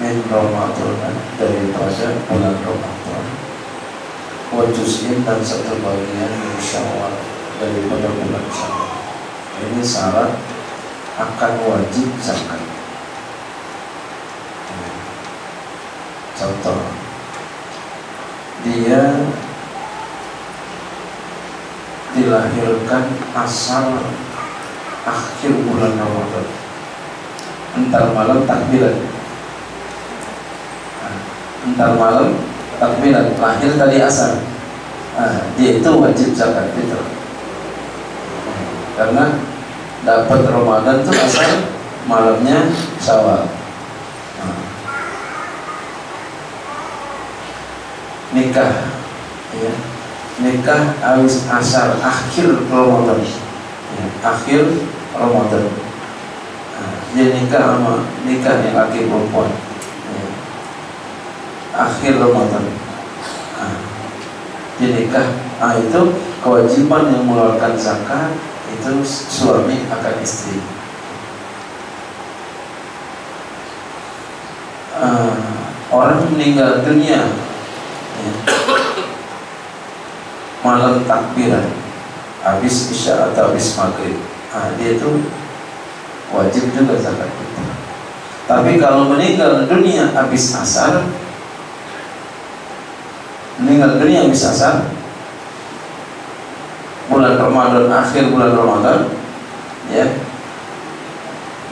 min Ramadan daripada bulan Ramadan wajuzin dan satu bagian min Syawal daripada bulan Syawal. Ini syarat akan wajib zakat. Contoh. Dia dilahirkan asal akhir bulan Ramadan. Entar malam takbiran entar malam takbiran lahir tadi asal nah, dia itu wajib zakat fitrah. Karena dapat Ramadan itu asal malamnya Syawal. Nah. nikah ya. Nikah awis asal akhir Ramadan. Ya, akhir Ramadan. Nah, dia nikah sama nikah yang laki perempuan. Akhir Ramadan. Nah, dia nikah nah, itu kewajiban yang mengeluarkan zakat itu suami akan istri. Uh, orang meninggal dunia ya, malam takbiran habis isya atau habis maghrib. Nah, dia itu wajib juga zakat tapi kalau meninggal dunia habis asar meninggal dunia habis asar bulan Ramadan akhir bulan Ramadan ya.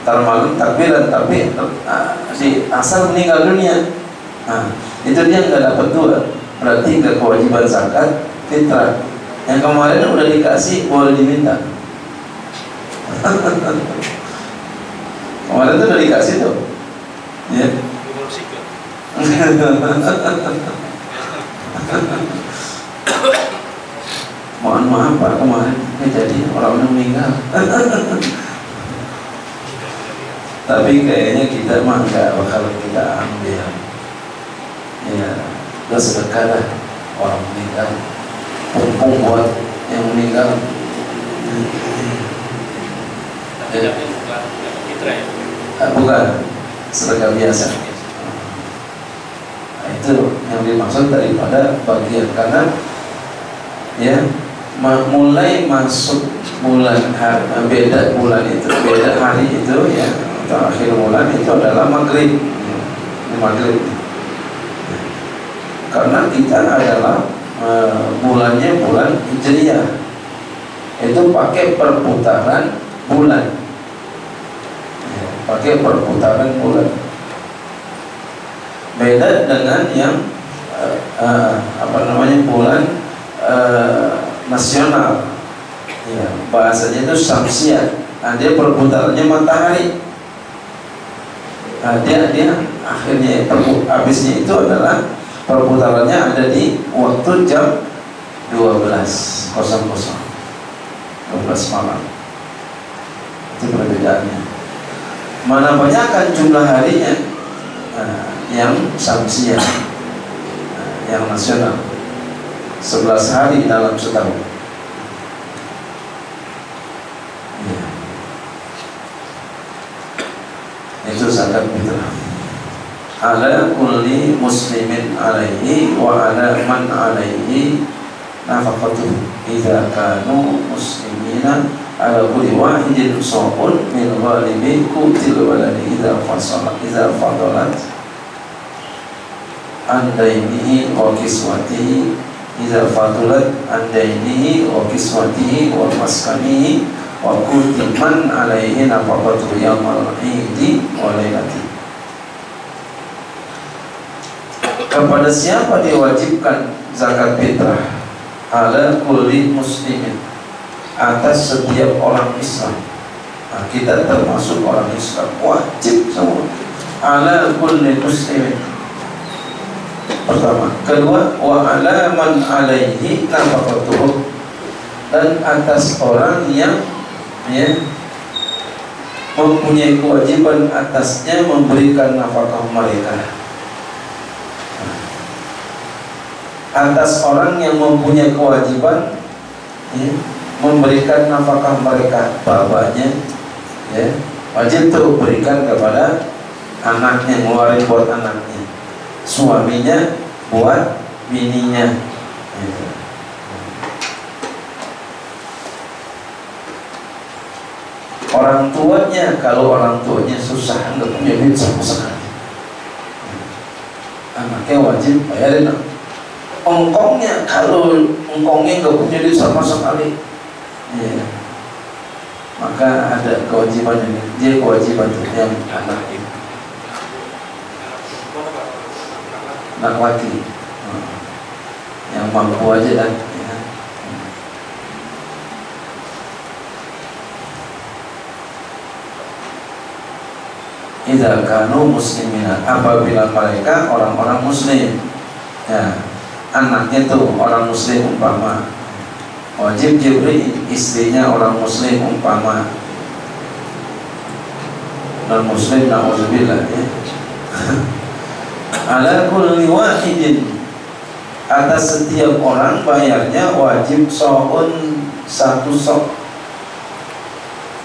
Ntar malam takbiran tapi uh, si asal meninggal dunia. Nah, itu dia nggak dapat dua. Berarti nggak kewajiban zakat fitrah. Yang kemarin udah dikasih boleh diminta. Kemarin tuh udah dikasih tuh ya mohon maaf pak kemarin ya jadi orang yang meninggal. Tapi kayaknya kita mah nggak bakal kita ambil. Ya udah sedekah lah orang meninggal. Pupung buat yang meninggal. Jadi bukan ya? Ah, bukan sedekah biasa itu yang dimaksud daripada bagian. Karena ya mulai masuk bulan hari, beda bulan itu beda hari itu ya atau akhir bulan itu adalah maghrib. Ya, maghrib. Karena kita adalah uh, bulannya bulan hijriah. Itu pakai perputaran bulan. Ya, pakai perputaran bulan beda dengan yang uh, uh, apa namanya bulan uh, nasional. Ya bahasanya itu samsiah nah, dia perputarannya matahari. Nah, dia dia akhirnya habisnya itu adalah perputarannya ada di waktu jam 12.00 12 malam. Itu perbedaannya. Mana banyakkan jumlah harinya? Nah, yang samsiah nah, yang nasional. 11 hari dalam setahun. Ya. itu zakat fitrah. Ala kulli muslimin alaihi wa ala man alaihi nafaqatuh idza kanu muslimina ala kulli wahidin sawun min ghalibi kutil waladi. Idza fasala idza fadalat andainihi wa kiswatihi idza fatulat andainihi wa kiswatihi wa maskanihi wa kutiman alaihi nafaqatu yaumil idi wa lailati. Kepada siapa diwajibkan zakat fitrah? Ala kulli muslimin. Atas setiap orang Islam. Nah, kita termasuk orang Islam. Wajib semua. Ala kulli muslimin pertama. Kedua wa ala man alaihi dan atas orang yang ya mempunyai kewajiban atasnya memberikan nafkah mereka. Atas orang yang mempunyai kewajiban ya, memberikan nafkah mereka. Bapaknya ya wajib tuh berikan kepada anaknya ngeluarin buat anaknya suaminya buat bininya. Gitu. orang tuanya kalau orang tuanya susah nggak punya duit sama sekali anaknya wajib bayarin. Ongkongnya kalau ongkongnya nggak punya duit sama sekali. Ya. maka ada kewajiban ini. Dia kewajiban yang anak itu anak laki yang mampu aja kan ya. Idza kanu muslimina apabila mereka orang-orang muslim ya. Anaknya tuh orang muslim umpama. Wajib diberi istrinya orang muslim umpama. Non muslim nauzubillah ya ala kulli wahidin. Atas setiap orang bayarnya wajib so'un satu sok.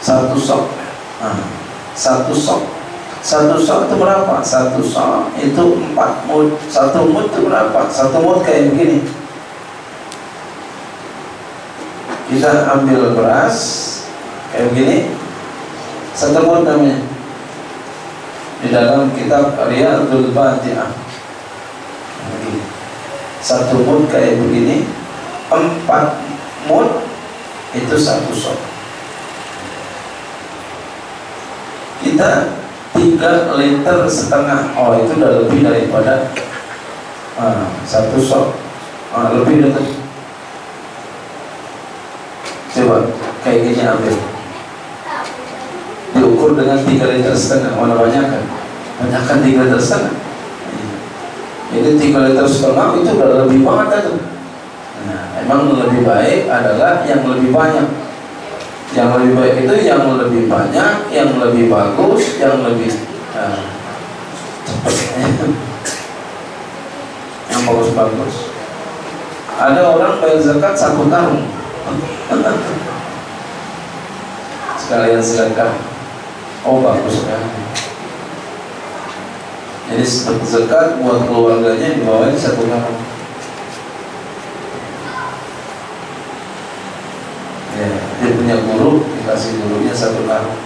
Satu sok. Nah, satu sok. Satu sok itu berapa? Satu sok itu empat mud Satu mud itu berapa? Satu mud kayak begini. Kita ambil beras Kayak begini. Satu mud namanya Di dalam kitab Riyadul Bati'ah Satu mud kayak begini Empat mud Itu satu sok Kita tiga liter setengah. Oh itu udah lebih daripada uh, satu sok uh, lebih dari coba kayak gini ambil dengan tiga liter setengah mana banyak kan banyak kan tiga liter setengah jadi tiga liter setengah itu udah lebih banget kan nah emang lebih baik adalah yang lebih banyak yang lebih baik itu yang lebih banyak, yang lebih bagus, yang lebih uh, cepat. yang bagus-bagus. Ada orang bayar zakat satu karung. Sekalian sedekah. Oh bagus kan. Jadi zakat buat keluarganya dibawain satu karung. ya, dia punya guru dikasih gurunya satu karung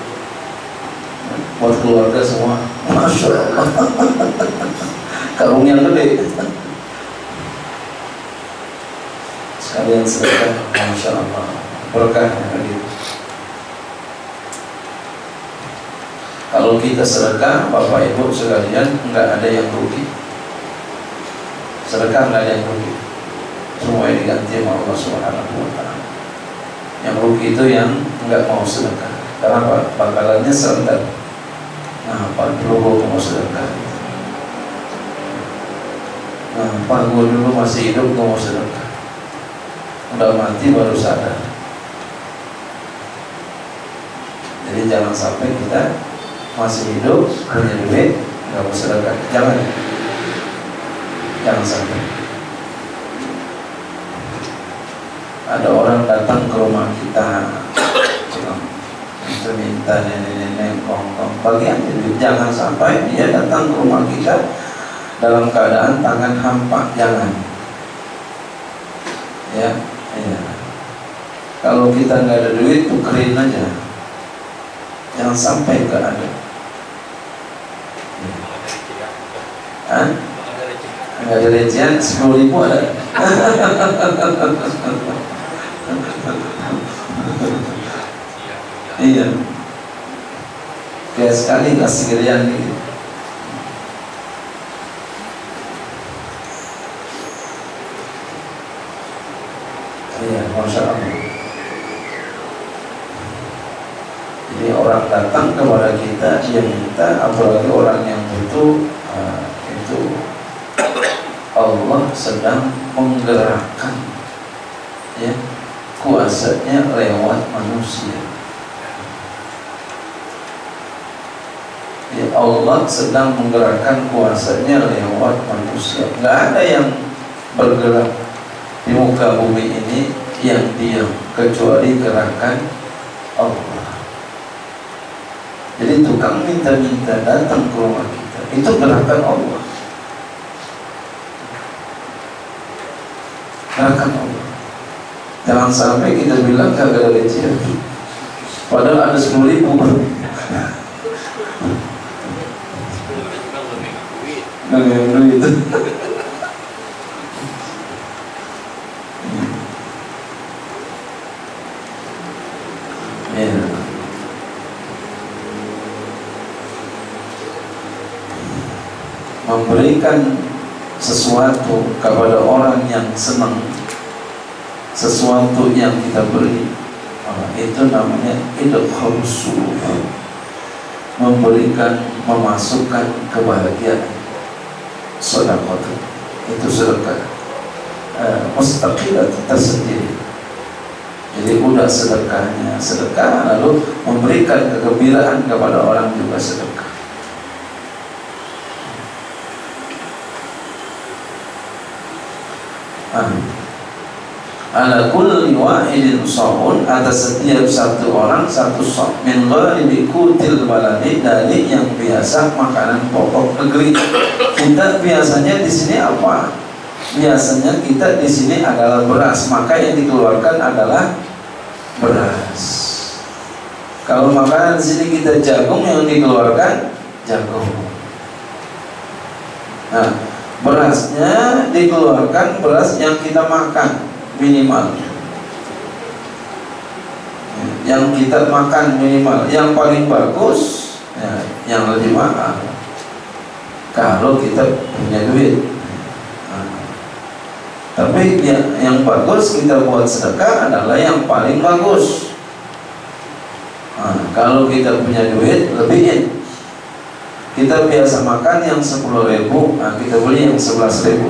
buat keluarga semua. Masya Allah. Karungnya gede. Sekalian sedekah masya Allah. Berkahnya gitu kalau kita sedekah bapak ibu sekalian nggak ada yang rugi. Sedekah nggak ada yang rugi. Semua ini diganti sama Allah Subhanahu Wa Taala. Yang rugi itu yang nggak mau sedekah. Karena apa? Bakalannya serentak nah apa dulu mau sedekah? Nah pak gue dulu masih hidup mau sedekah? Udah mati baru sadar. Jadi jangan sampai kita masih hidup punya duit nggak mau sedekah jangan. Jangan sampai. Ada orang datang ke rumah kita. Untuk minta nenek-nenek kongkong bagian jadi jangan sampai dia datang ke rumah kita dalam keadaan tangan hampa. Jangan. Ya ya. Kalau kita nggak ada duit tukerin aja. Jangan sampai nggak ada Hah? nggak ada recehan sepuluh ribu ada. Iya. Kayak sekali kasih gerian gitu. Iya masya Allah jadi orang datang kepada kita dia minta apalagi orang yang butuh uh, Allah sedang menggerakkan ya kuasanya lewat manusia. Ya Allah sedang menggerakkan kuasanya lewat manusia. Nggak ada yang bergerak di muka bumi ini yang diam kecuali gerakan Allah. Jadi tukang minta-minta datang ke rumah kita itu gerakan Allah Allah. Jangan sampai kita bilang kagak ada recehan padahal ada sepuluh ribu. Nggak ada duit Ya. Memberikan sesuatu kepada orang yang senang sesuatu yang kita beri. Itu namanya idkhalus memberikan memasukkan kebahagiaan. Sedekah. Itu sedekah. Uh, mustaqilah tersendiri. Jadi udah sedekahnya sedekah lalu memberikan kegembiraan kepada orang juga sedekah. Ah. Ala kulli wahidin sawun atas setiap satu orang satu saw min ghairi kutil baladi dari yang biasa makanan pokok negeri. Kita biasanya di sini apa? Biasanya kita di sini adalah beras maka yang dikeluarkan adalah beras. Kalau makanan di sini kita jagung yang dikeluarkan jagung. Nah berasnya dikeluarkan beras yang kita makan minimal. Yang kita makan minimal. Yang paling bagus ya, yang lebih mahal. Kalau kita punya duit. Nah, tapi yang, yang bagus kita buat sedekah adalah yang paling bagus. Nah, kalau kita punya duit lebihin kita biasa makan yang 10 ribu nah kita beli yang 11 ribu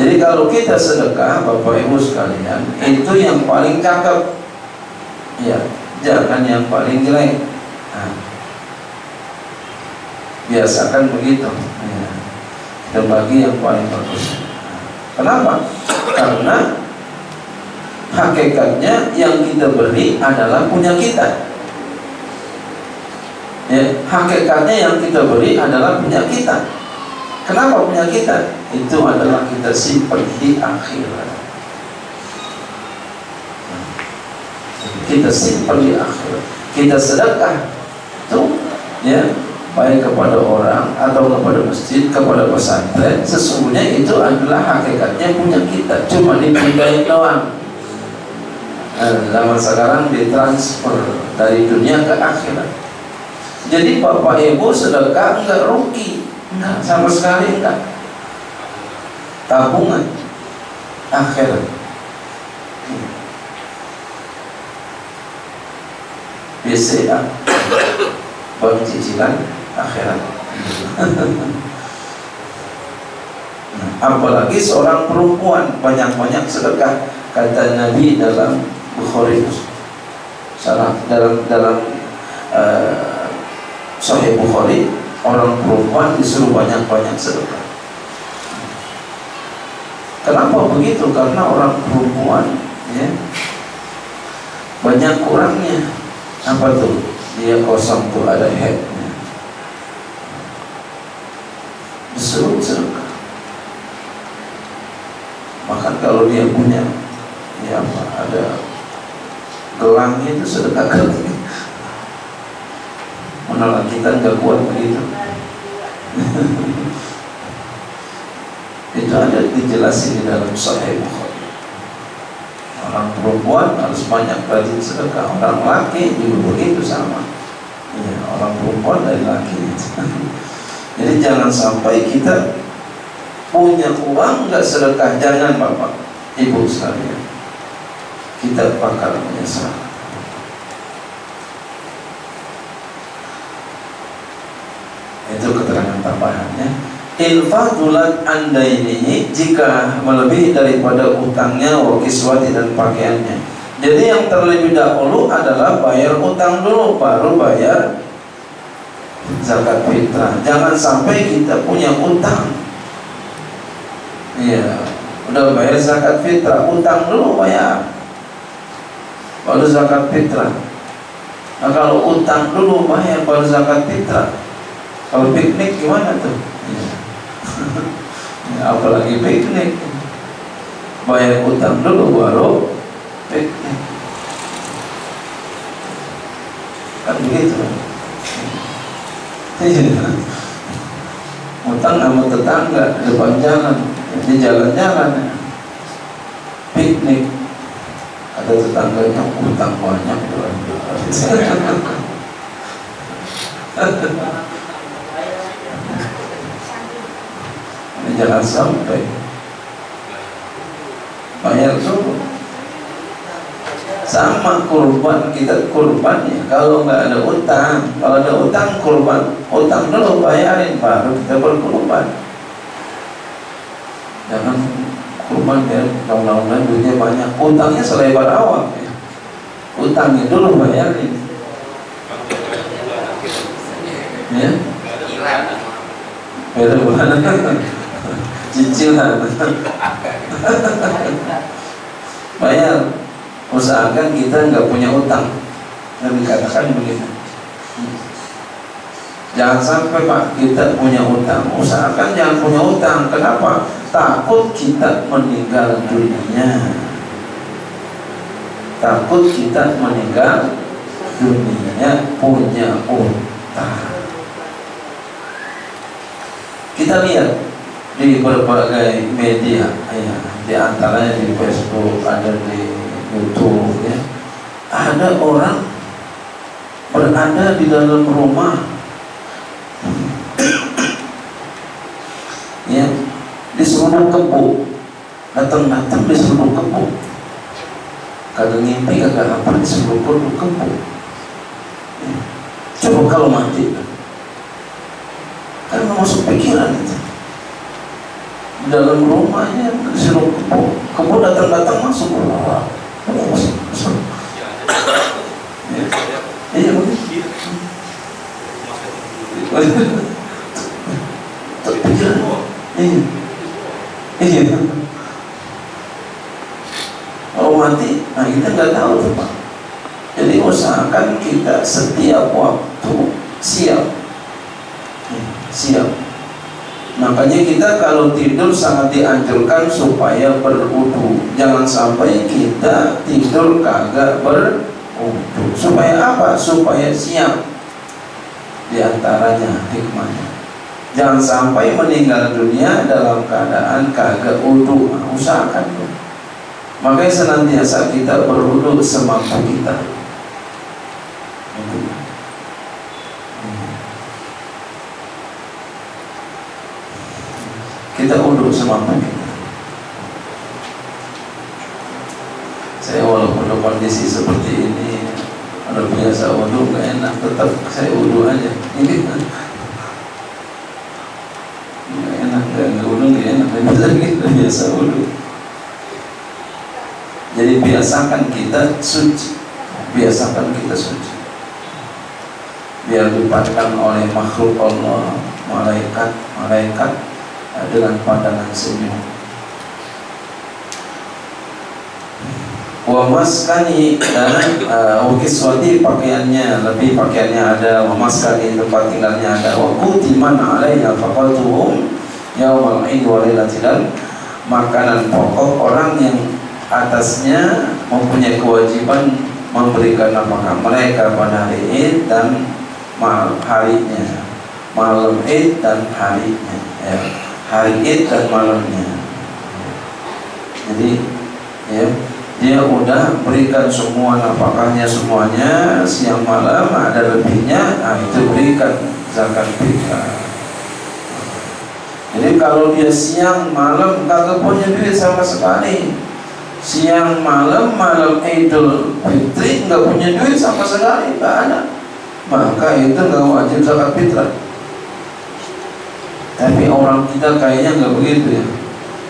jadi kalau kita sedekah Bapak Ibu sekalian Itu yang paling cakep. Ya Jangan yang paling jelek. Nah, Biasakan begitu. Ya. Kita bagi yang paling bagus. Kenapa? Karena Hakikatnya yang kita beri adalah punya kita. Ya, Hakikatnya yang kita beri adalah punya kita Kenapa punya kita? Itu adalah kita simpan di akhirat. Kita simpan di akhirat. Kita sedekah itu ya baik kepada orang atau kepada masjid, kepada pesantren, sesungguhnya itu adalah hakikatnya punya kita, cuma dipindahin doang. Nah, zaman sekarang ditransfer dari dunia ke akhirat. Jadi bapak ibu sedekah enggak rugi, Sama sekali enggak. Tabungan. Akhirat. BCA Bank cicilan. Akhirat. Apalagi seorang perempuan. Banyak-banyak sedekah. Kata Nabi dalam Bukhari salah. Dalam dalam uh, Sahih Bukhari orang perempuan disuruh banyak-banyak sedekah. Kenapa begitu? Karena orang perempuan ya banyak kurangnya. Apa tuh? Dia kosong tuh ada headnya. Disuruh sedekah. Bahkan kalau dia punya ya apa ada gelangnya itu sedekah gelangnya menolak kita nggak kuat begitu. Itu ada dijelasin di dalam Sahih Bukhari. Orang perempuan harus banyak rajin sedekah. Orang laki juga begitu sama. Ya, orang perempuan dari laki. Jadi jangan sampai kita punya uang nggak sedekah. Jangan bapak. Ibu sekalian. Kita bakal menyesal itu keterangan tambahannya. Infadulat anda ini jika melebihi daripada utangnya wakiswati dan pakaiannya. Jadi yang terlebih dahulu adalah bayar utang dulu baru bayar zakat fitrah. Jangan sampai kita punya utang. Iya udah bayar zakat fitrah utang dulu bayar baru zakat fitrah. Nah kalau utang dulu bayar baru zakat fitrah kalau piknik gimana tuh? ya, apalagi piknik. Bayar utang dulu baru piknik. Kan begitu. Iya. Utang sama tetangga depan jalan, di jalan-jalan. Piknik. Ada tetangganya utang banyak. jangan sampai. Bayar dulu sama kurban kita kurbannya. Kalau nggak ada utang kalau ada utang kurban. Utang dulu bayarin baru kita berkurban. Jangan kurban ya tahun-tahun duitnya banyak. Utangnya selebar awak ya. utangnya dulu bayarin. Ya? Beda bulan cicilan bayar usahakan kita nggak punya utang. Dan dikatakan begitu jangan sampai pak kita punya utang. Usahakan jangan punya utang. Kenapa? Takut kita meninggal dunia. Takut kita meninggal dunia punya utang. Kita lihat di berbagai media ya, di antaranya di Facebook ada di YouTube ya. Ada orang berada di dalam rumah. Ya di seluruh kebo. Datang-datang di seluruh kebo. Kagak ngimpi kagak apa di seluruh kebo. Ya. coba kalau mati. Kan masuk pikiran itu dalam rumahnya disuruh kebo kebo datang-datang masuk. Masuk iya terpikiran iya. Iya. Kalau mati nah kita nggak tahu tuh pak. Jadi usahakan kita setiap waktu siap. Siap Makanya kita kalau tidur sangat dianjurkan supaya berwudu. Jangan sampai kita tidur kagak berwudu. Supaya apa? Supaya siap. Di antaranya hikmahnya. Jangan sampai meninggal dunia dalam keadaan kagak wudu. Nah, usahakan. Makanya senantiasa kita berwudu semampu kita. Itu. Kita uduk semampu kita saya walaupun kondisi seperti ini ada biasa uduk gak enak tetap saya uduk aja. Ini gak enak gak uduk gak enak. Bisa gitu biasa uduk jadi biasakan kita suci. Biasakan kita suci. Biar dipandang oleh makhluk Allah malaikat malaikat dengan pandangan senyum. Wa maskani dan uh, ukiswati pakaiannya lebih pakaiannya ada wa maskani tempat tinggalnya ada wa kutiman alaiha faqatuhum yaumal id wa lailatil makanan pokok orang yang atasnya mempunyai kewajiban memberikan nafkah mereka pada hari Id dan harinya malam Id dan harinya ya. Hari Id dan malamnya. Jadi ya dia udah berikan semua nafkahnya semuanya siang malam ada lebihnya nah itu berikan zakat fitrah jadi kalau dia siang malam kagak punya duit sama sekali. Siang malam malam idul fitri nggak punya duit sama sekali nggak ada. Maka itu nggak wajib zakat fitrah tapi orang kita kayaknya nggak begitu ya.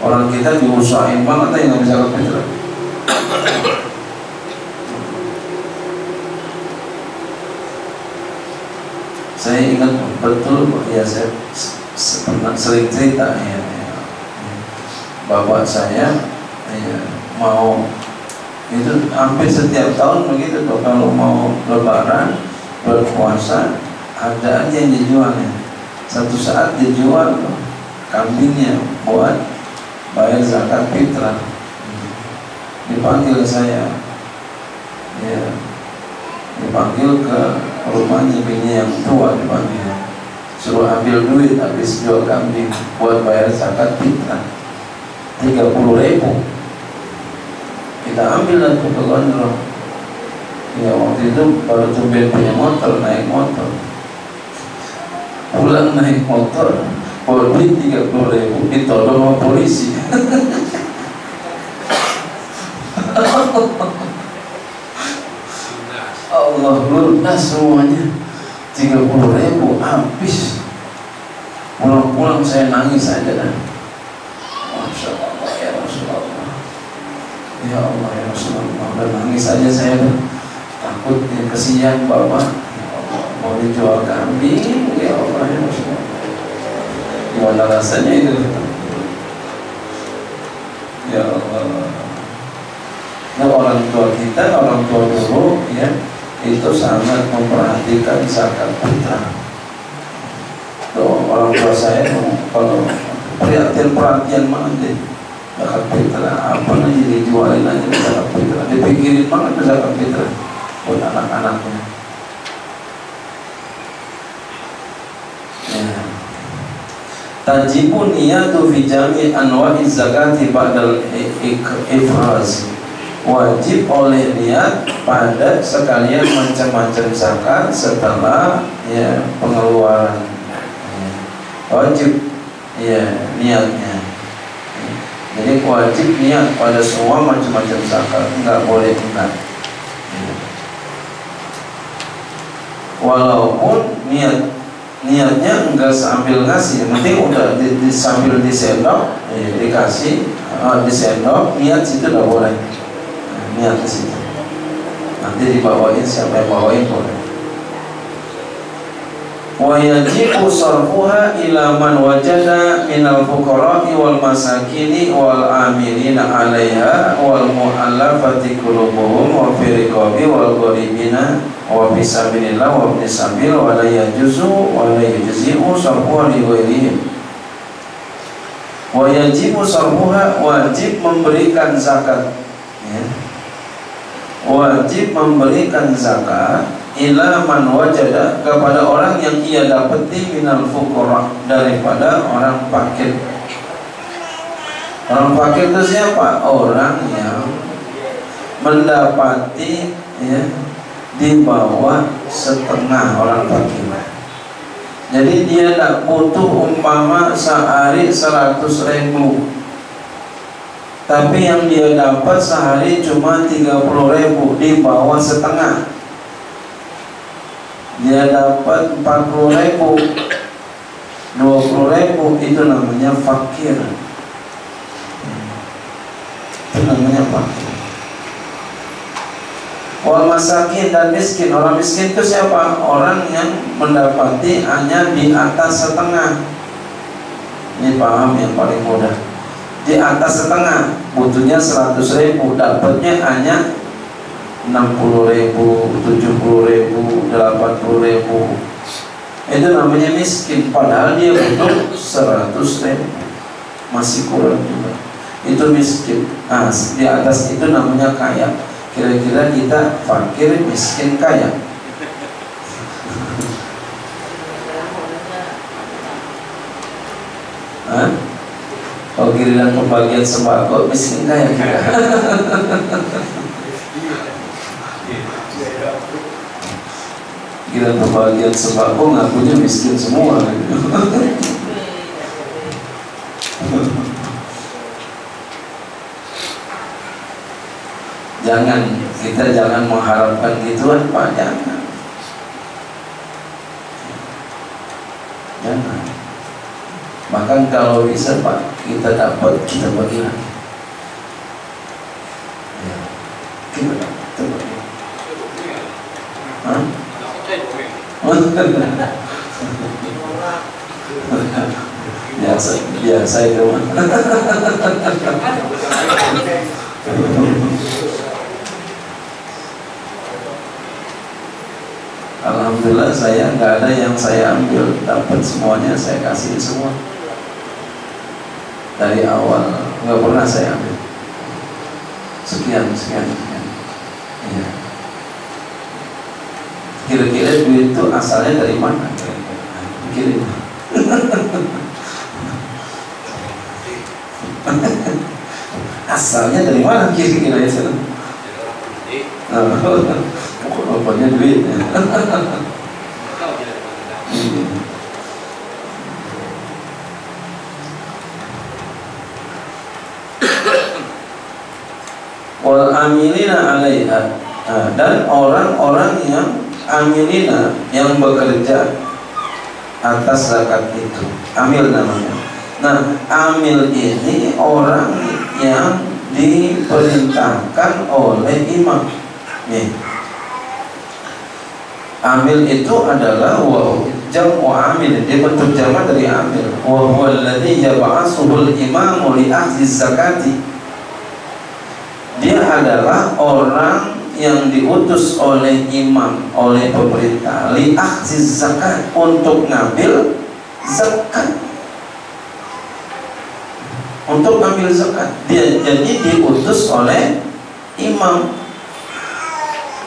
Orang kita diusahain banget ya nggak bisa fitrah saya ingat betul ya saya pernah sering cerita ya, ya. bapak saya ya, mau itu hampir setiap tahun begitu kalau mau lebaran berpuasa ada aja yang dijualnya satu saat dijual tuh, kambingnya buat bayar zakat fitrah. Dipanggil saya. Ya. Dipanggil ke rumahnya bini yang tua dipanggil. Suruh ambil duit habis jual kambing buat bayar zakat fitrah. Tiga puluh ribu. Kita ambil dan ke gondrong. Ya waktu itu baru tumben punya motor naik motor pulang naik motor bawa duit tiga puluh ribu ditolong sama polisi. Allah lunas semuanya. 30 ribu habis. Pulang-pulang saya nangis aja dah. Masya Allah ya Rasulullah. Ya Allah ya Rasulullah udah nangis aja saya takut ya, kesian bapak mau dijual kambing ya Allah ya gimana rasanya itu? Ya Allah. Nah orang tua kita, orang tua dulu ya itu sangat memperhatikan zakat fitrah. Tuh orang tua saya kalau perhatian perhatian banget deh zakat fitrah apa aja dijualin aja zakat fitrah. Dipikirin banget zakat fitrah? Buat anak-anaknya. Tajibun niyatu fi jami anwa'i zakati ba'dal ifraz wajib oleh niat pada sekalian macam-macam zakat setelah ya pengeluaran ya. wajib ya niatnya jadi wajib niat pada semua macam-macam zakat nggak boleh enggak ya. walaupun niat niatnya enggak sambil ngasih penting udah di, di, sambil disendok ya, dikasih uh, disendok niat situ udah boleh. Niat ke situ. Nanti dibawain siapa yang bawain boleh wa yajibu sarfuha ila man wajada minal fuqara'i wal masakini wal amilina 'alaiha wal mu'allafati qulubuhum wa fi wal gharibina wa fi sabilillah wa ibn sabil wa la yajuzu wa la yujzi'u sarfuha li ghairihim. Wa yajibu sarfuha wajib memberikan zakat. Ya. Wajib memberikan zakat ila man wajada kepada orang yang ia dapati minal fuqara daripada orang fakir. Orang fakir itu siapa? Orang yang mendapati ya di bawah setengah orang fakir. Jadi dia tak butuh umpama sehari seratus ribu tapi yang dia dapat sehari cuma 30 ribu di bawah setengah dia dapat 40 ribu. 20 ribu itu namanya fakir. Itu namanya fakir. Wal masakin dan miskin. Orang miskin itu siapa? Orang yang mendapati hanya di atas setengah. Ini paham yang paling mudah. Di atas setengah butuhnya 100 ribu. Dapatnya hanya 60 ribu 70 ribu 80 ribu. Itu namanya miskin padahal dia butuh 100 ribu. Masih kurang juga. Itu miskin. Nah, di atas itu namanya kaya. Kira-kira kita fakir miskin kaya? Hah? Kalau giliran pembagian sembako miskin kaya kita. Giliran pembagian sembako ngakunya miskin semua. Jangan kita jangan mengharapkan gituan Pak jangan. Jangan. Bahkan kalau bisa Pak kita dapat kita bagi lagi. Ya. Kita dapat kita bagi. Hah? Biasa itu mah. Alhamdulillah saya nggak ada yang saya ambil dapat semuanya saya kasih semua dari awal nggak pernah saya ambil sekian sekian sekian ya. Duit itu asalnya dari mana? Pikirin asalnya dari mana kira-kira itu pokoknya duit. Wal amilina alaiha. Nah, dan orang-orang yang amilina yang bekerja atas zakat itu. Amil namanya. Nah amil ini orang yang diperintahkan oleh imam. Nih. Amil itu adalah wa jamu amil. Dia bentuk jamak dari amil. Wa huwa alladhi al-imamu li ahli zakati. Dia adalah orang yang diutus oleh imam oleh pemerintah li ahli zakat untuk ngambil zakat untuk ngambil zakat dia jadi diutus oleh imam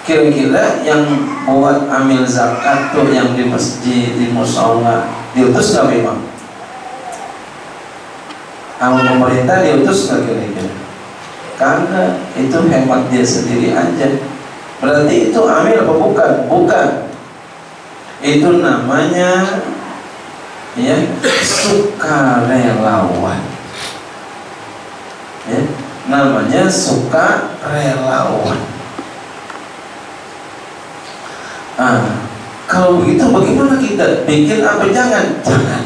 kira-kira yang buat ambil zakat tuh yang di masjid di musola diutus nggak memang? Kalau pemerintah diutus nggak kira-kira? Karena itu hemat dia sendiri aja. Berarti itu amil apa bukan? Bukan. Itu namanya ya sukarelawan. Ya, namanya sukarelawan. Ah, kalau begitu bagaimana kita bikin apa jangan? Jangan.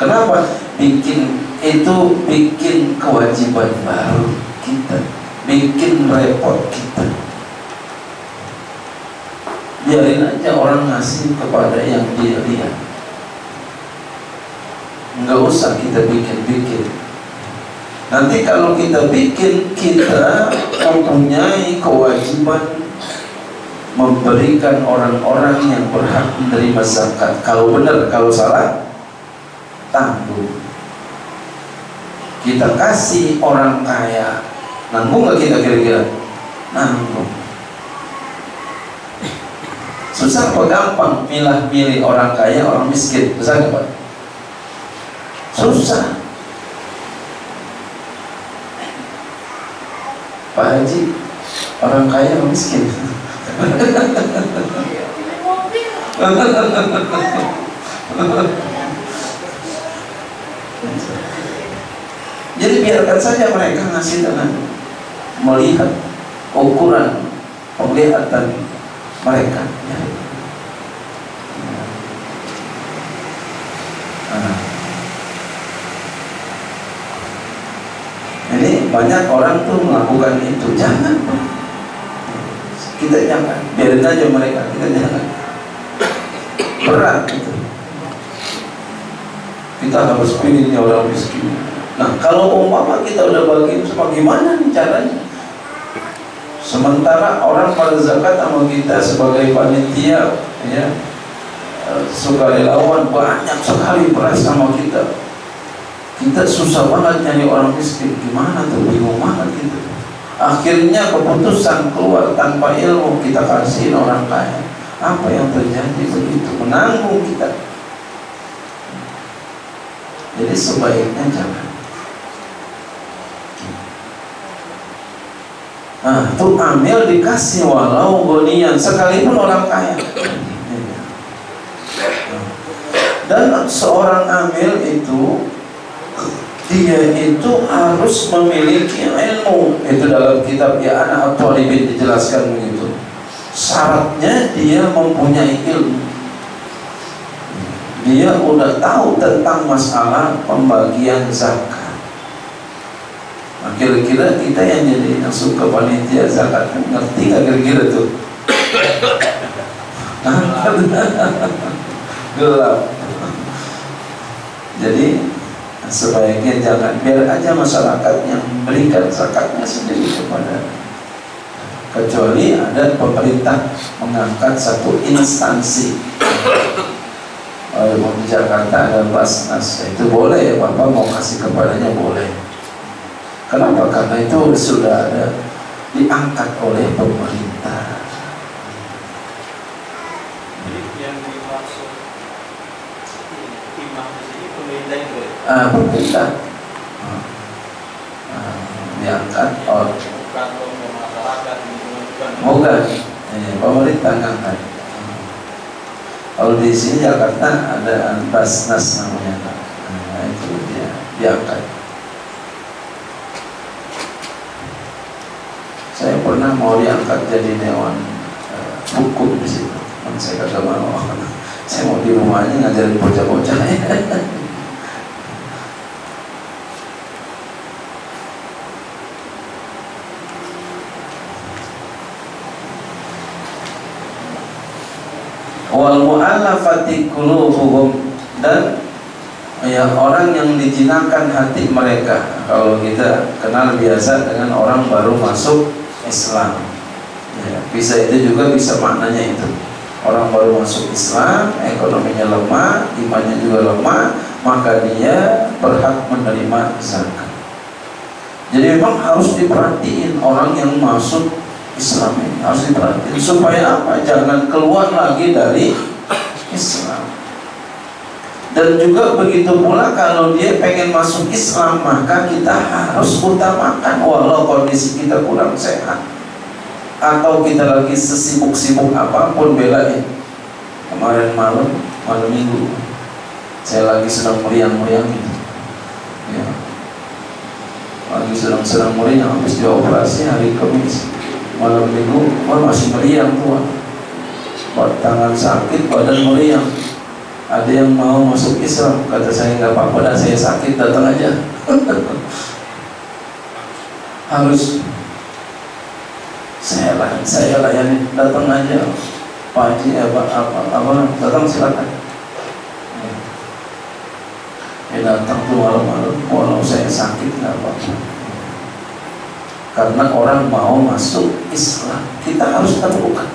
Kenapa? Bikin itu bikin kewajiban baru kita, bikin repot kita. Biarin aja orang ngasih kepada yang dia lihat. Enggak usah kita bikin-bikin. Nanti kalau kita bikin, kita mempunyai kewajiban memberikan orang-orang yang berhak menerima zakat. Kalau benar, kalau salah, tanggung. Kita kasih orang kaya, nanggung nggak kita kira-kira? Nanggung. Susah apa gampang milah milih orang kaya, orang miskin? Susah nggak Pak? Susah. Pak Haji, orang kaya, orang miskin. Jadi biarkan saja mereka ngasih dengan melihat ukuran penglihatan mereka. Nah. Ini banyak orang tuh melakukan itu. Jangan. Kita jangan. Biarin aja mereka. Kita jangan. Berat itu. Kita harus pilihnya orang miskin nah kalau umpama kita udah bagi sama gimana nih caranya? Sementara orang pada zakat sama kita sebagai panitia ya sukarelawan banyak sekali beras sama kita. Kita susah banget nyari orang miskin. Gimana tuh? Bingung banget gitu akhirnya keputusan keluar tanpa ilmu kita kasihin orang kaya apa yang terjadi begitu? Menanggung kita. Jadi sebaiknya jangan. Nah, tuh amil dikasih walau gonian sekalipun orang kaya. Dan seorang amil itu dia itu harus memiliki ilmu. Itu dalam kitab ya anak atau dijelaskan begitu. Syaratnya dia mempunyai ilmu. Dia udah tahu tentang masalah pembagian zakat kira-kira kita yang jadi masuk ke panitia zakat ngerti nggak kira-kira tuh? Gelap. Jadi sebaiknya jangan biar aja masyarakat yang memberikan zakatnya sendiri kepada kecuali ada pemerintah mengangkat satu instansi oh, di Jakarta ada Basnas itu boleh ya Bapak mau kasih kepadanya boleh Kenapa? Karena itu sudah ada diangkat oleh pemerintah. Ah, pemerintah. Ah, diangkat oleh bukan eh, pemerintah ngangkat. Kalau di sini Jakarta ada Basnas namanya, nah, itu dia diangkat. Pernah mau diangkat jadi dewan uh, hukum di situ. Kan saya kagak mau saya mau di rumahnya ngajarin bocah-bocah. Wal mu'allafati qulubuhum dan ya orang yang dijinakan hati mereka. Kalau kita kenal biasa dengan orang baru masuk Islam. Ya, bisa itu juga bisa maknanya itu. Orang baru masuk Islam ekonominya lemah imannya juga lemah maka dia berhak menerima zakat. Jadi memang harus diperhatiin orang yang masuk Islam ini harus diperhatiin. Supaya apa? Jangan keluar lagi dari dan juga begitu pula kalau dia pengen masuk Islam maka kita harus utamakan walau kondisi kita kurang sehat. Atau kita lagi sesibuk-sibuk apa pun belanya. Kemarin malam malam minggu saya lagi sedang meriang-meriang gitu ya. lagi sedang-sedang meriang habis dioperasi hari Kamis. Malam minggu oh, masih meriang tuh tangan sakit badan meriang ada yang mau masuk Islam kata saya nggak apa-apa dan saya sakit datang aja. Harus saya lah saya layani datang aja. Pak Haji apa apa apa datang silakan. Ya datang tuh malam-malam walau saya sakit nggak apa-apa. Karena orang mau masuk Islam kita harus terbuka.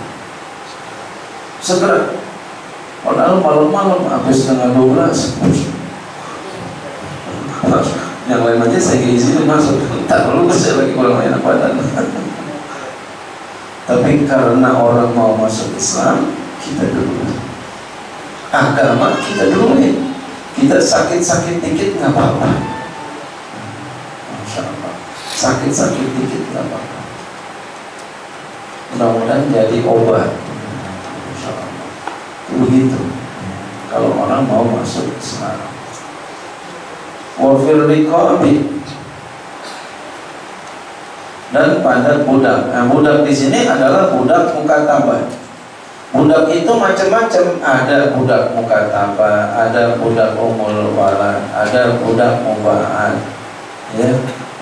Segera Padahal malam-malam habis setengah dua belas. Yang lain aja saya sini masuk tak perlu saya lagi kurang enak badan. Tapi karena orang mau masuk Islam kita dulu. Agama kita dulu kita sakit-sakit dikit nggak apa-apa. Masya Allah. Sakit-sakit dikit nggak apa-apa. Mudah-mudahan jadi obat begitu. Kalau orang mau masuk Islam wafir riqabi dan pada budak. Nah, budak di sini adalah budak muka tabah budak itu macam-macam. Ada budak muka tabah ada budak umul wala ada budak mubahat ya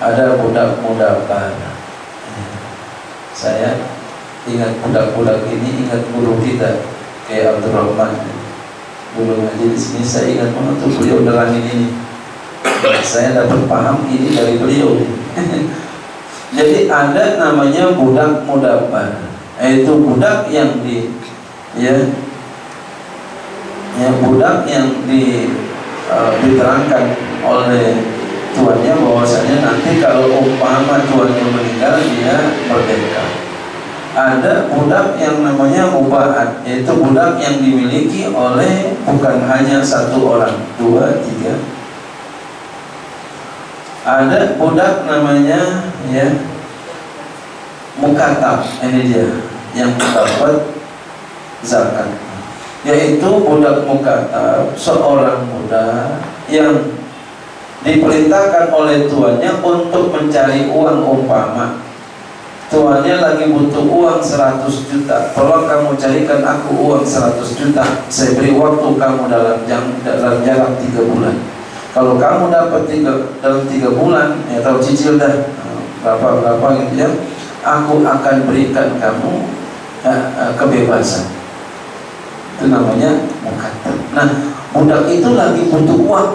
ada budak mudabar saya ingat budak-budak ini ingat guru kita kayak Abdurrahman dulu ngaji di sini saya ingat banget tuh beliau nerangin ini. Saya dapat paham ini dari beliau. Jadi ada namanya budak mudabar yaitu budak yang di ya ya budak yang di uh, diterangkan oleh tuannya bahwasanya nanti kalau umpama tuannya meninggal dia merdeka ada budak yang namanya mubahat yaitu budak yang dimiliki oleh bukan hanya satu orang dua tiga. Ada budak namanya ya mukatab ini dia yang dapat zakat. Yaitu budak mukatab seorang budak yang diperintahkan oleh tuannya untuk mencari uang umpama tuannya lagi butuh uang 100 juta. Tolong kamu carikan aku uang 100 juta. Saya beri waktu kamu dalam jam dalam jarak 3 bulan. Kalau kamu dapat tiga, dalam 3 bulan ya tahu cicil dah. Berapa berapa gitu ya aku akan berikan kamu uh, kebebasan. Itu namanya mukatab nah budak itu lagi butuh uang.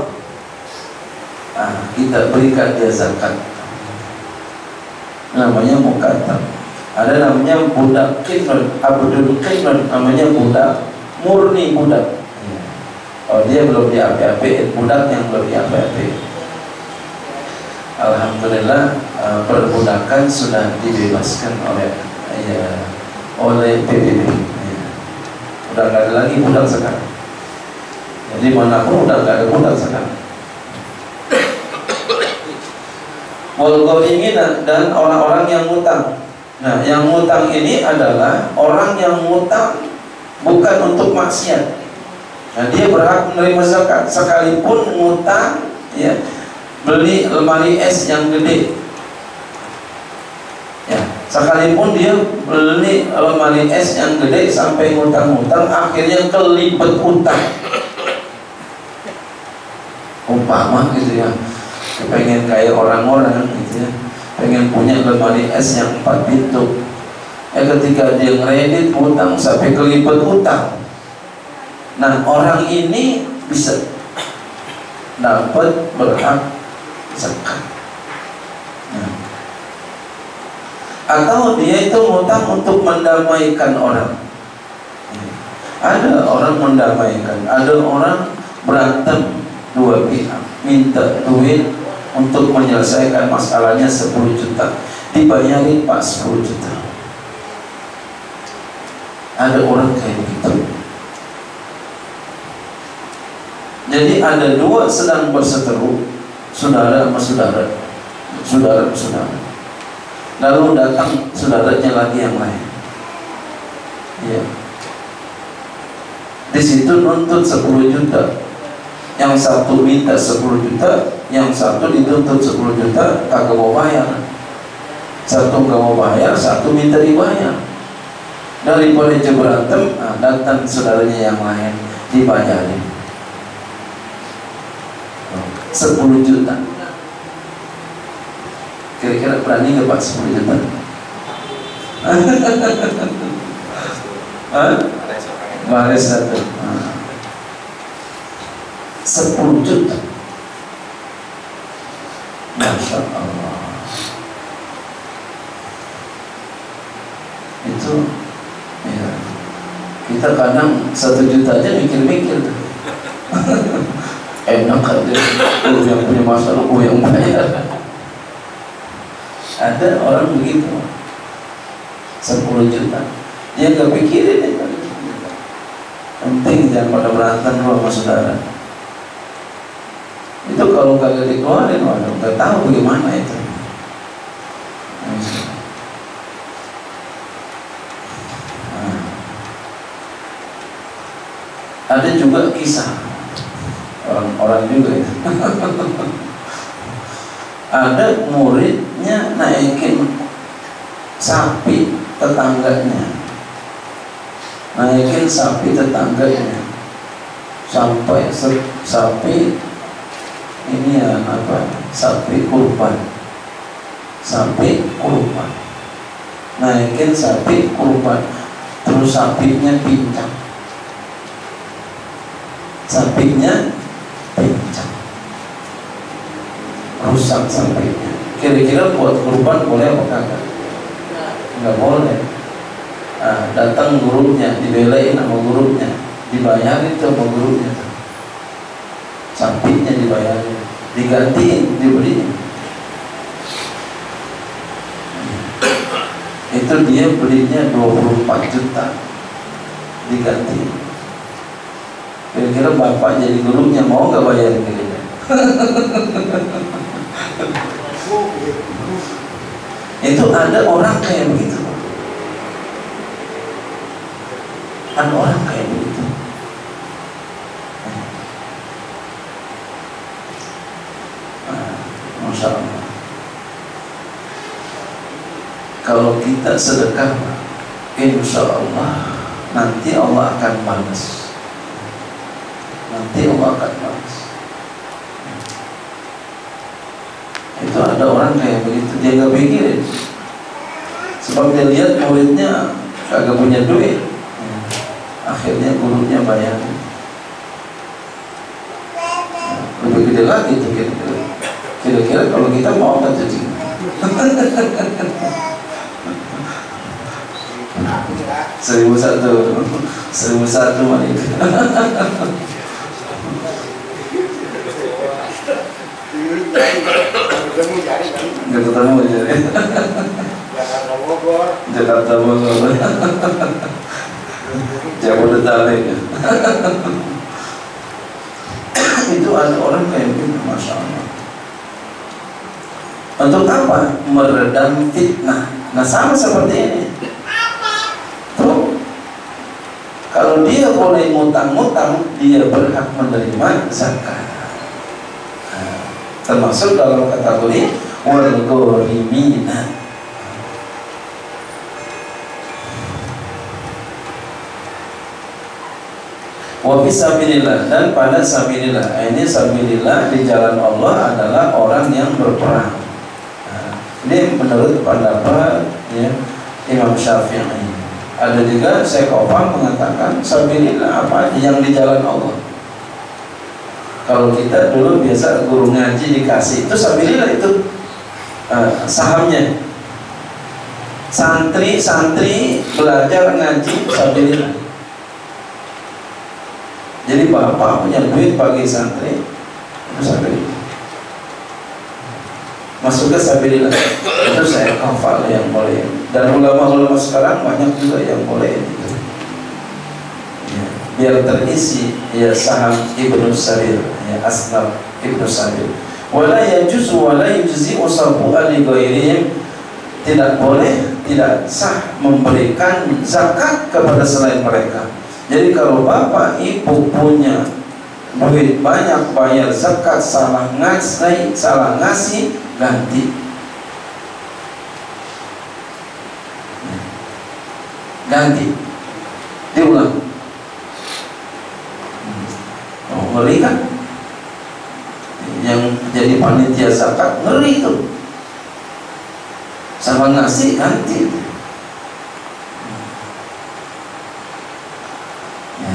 Nah, kita berikan dia zakat namanya mukatab ada namanya budak kinun abdul kinun namanya budak murni budak. Oh dia belum di api budak yang belum di api Alhamdulillah uh, perbudakan sudah dibebaskan oleh ya, oleh PBB ya. udah nggak ada lagi budak sekarang. Jadi mana pun udah nggak ada budak sekarang wal dan orang-orang yang ngutang. Nah, yang ngutang ini adalah orang yang ngutang bukan untuk maksiat. Nah, dia berhak menerima zakat sekalipun ngutang ya beli lemari es yang gede. Ya, sekalipun dia beli lemari es yang gede sampai ngutang-ngutang akhirnya kelibet utang. Umpama gitu ya pengen kayak orang-orang gitu ya. Pengen punya lemari es yang empat pintu. Eh ketika dia ngeredit utang sampai kelipet utang. Nah orang ini bisa dapat berhak zakat. Nah. atau dia itu utang untuk mendamaikan orang. Ada orang mendamaikan ada orang berantem dua pihak minta duit untuk menyelesaikan masalahnya 10 juta. Dibayarin pak 10 juta. Ada orang kayak begitu. Jadi ada dua sedang berseteru saudara sama saudara saudara saudara. Lalu datang saudaranya lagi yang lain. Ya di situ nuntut 10 juta. Yang satu minta 10 juta yang satu dituntut 10 juta kagak mau bayar satu nggak mau bayar satu minta dibayar daripada itu berantem nah, datang saudaranya yang lain dibayarin 10 juta kira-kira berani nggak pak 10 juta? Baris satu. Nah. 10 juta Masya Allah itu ya kita kadang satu juta aja mikir-mikir. Enak aja. Lu yang punya masalah gue yang bayar. Ada orang begitu. 10 juta. Dia gak pikirin itu penting jangan pada berantem sama saudara kalau kagak dikeluarin waduh nggak tahu bagaimana itu. Nah. ada juga kisah. Orang-orang juga itu ada muridnya naikin sapi tetangganya. Naikin sapi tetangganya. Sampai sapi ini ya apa? Sapi kurban. Sapi kurban. Naikin sapi kurban terus sapinya pincang. Sapinya pincang. Rusak sapinya kira-kira buat kurban boleh apa kagak? Nggak boleh. Nah, datang gurunya dibelain sama gurunya dibayarin sama gurunya sapinya dibayarin. Digantiin dibeli itu dia belinya 24 juta. Diganti. Kira-kira bapak jadi gurunya mau nggak bayar kira-kira? Itu ada orang kayak begitu. Ada orang kayak begitu Ah, Masya Allah kalau kita sedekah insya Allah nanti Allah akan balas. Nanti Allah akan balas. Itu ada orang kayak begitu dia nggak pikirin. Sebab dia lihat muridnya kagak punya duit. Akhirnya gurunya bayar. Lebih gede lagi tuh kira-kira. Kira-kira kalau kita mau apa jadi seribu satu. Seribu satu manik nggak ketemu jadi Jakarta Bogor. Jabodetabek. Itu ada orang kayak gitu masya Allah. Untuk apa meredam fitnah? Nah sama seperti ini tuh kalau dia boleh ngutang-ngutang dia berhak menerima zakat Nah, termasuk dalam kategori wargorimina Wabi sabilillah dan pada sabilillah ini sabilillah di jalan Allah adalah orang yang berperang. Nah, ini menurut pendapat ya, Imam Syafi'i. Ada juga Syekh Opang mengatakan sabilillah apa yang di jalan Allah. Kalau kita dulu biasa guru ngaji dikasih itu sabilillah itu uh, sahamnya. Santri santri belajar ngaji sabilillah. Jadi bapak punya duit bagi santri itu sabilillah. Masuk ke sabilillah itu saya hafal yang boleh. Dan ulama-ulama sekarang banyak juga yang boleh. Ya, biar terisi ya saham ibnu sabil ya asnaf ibnu sabil. Wala yajuzu wala yujzi usabu ali tidak boleh tidak sah memberikan zakat kepada selain mereka. Jadi kalau bapak ibu punya duit banyak bayar zakat salah ngasih salah ngasih ganti. ganti. Diulang oh, ngeri kan? Yang jadi panitia zakat ngeri itu sama nasi ganti. Ya,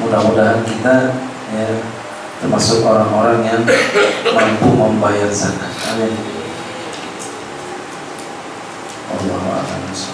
mudah-mudahan kita ya, termasuk orang-orang yang mampu membayar zakat. Amin. Allah Allah